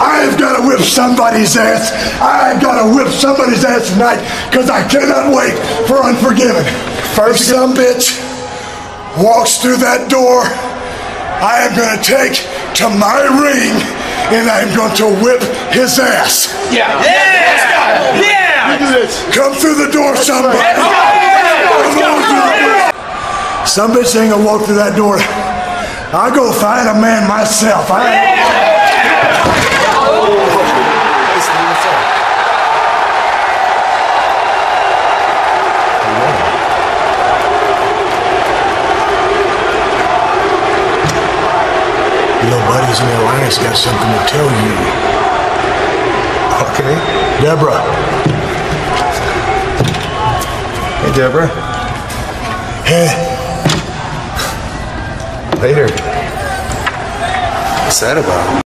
I've got to whip somebody's ass. I've got to whip somebody's ass tonight because I cannot wait for Unforgiven. First, some bitch walks through that door. I am going to take to my ring and I'm going to whip his ass. Yeah. Yeah. Yeah. Come through the door, somebody. Some bitch ain't gonna walk through that door. I'll go find a man myself. I Your buddies in the Alliance got something to tell you. Okay. Debra, Hey, Debra. hey, Later. What's that about?